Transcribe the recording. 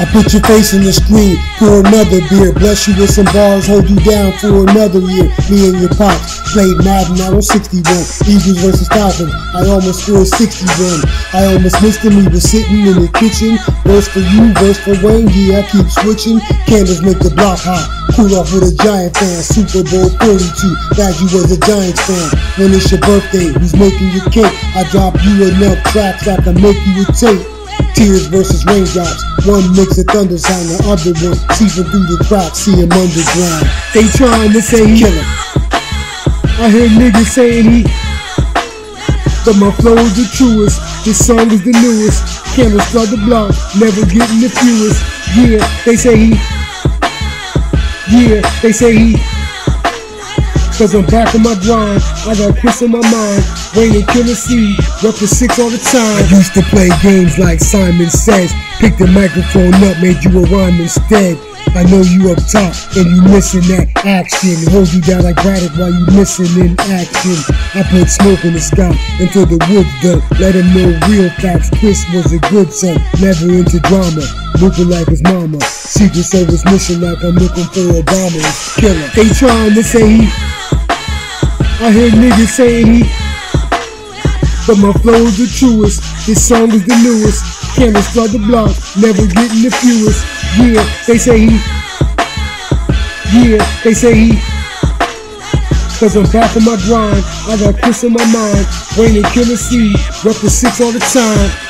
I put your face in the screen for another beer. Bless you with some bars, hold you down for another year. Me and your pops played Madden out on 61. Eagles versus Falcons. I almost scored 61. I almost missed him. He was sitting in the kitchen. Verse for you, verse for Wayne. Yeah, I keep switching. Candles make the block hot. Cool off with a Giant fan. Super Bowl 42. Glad you was a Giants fan. When it's your birthday, who's making your cake? I drop you enough tracks I can make you a tape. Tears versus raindrops. One makes a thunder sound, the other one seeping through the cracks, see him underground. They trying to say he. I hear niggas saying he, but my flow is the truest. This song is the newest. Cameras start the block, never getting the fewest. Yeah, they say he. Yeah, they say he. Cause I'm back on my grind. I got Chris on my mind. Wayne and Killa C. Rep the six all the time. I used to play games like Simon Says. Pick the microphone up, made you a rhyme instead. I know you up top and you missing that action. Hold you down like Braddock while you missing in action. I put smoke in the sky until the woods done. Let him know real facts. Chris was a good son, never into drama. Looking like his mama. Secret Service mission like I'm looking for Obama. Killer. They trying to say he. I hear niggas saying he. But my flow is the truest. This song is the newest. Cameras start the block, never getting the fewest. Yeah, they say he. Yeah, they say he. Cause I'm back on my grind. I got Chris in my mind. Wayne and Killa C. Rep the six all the time.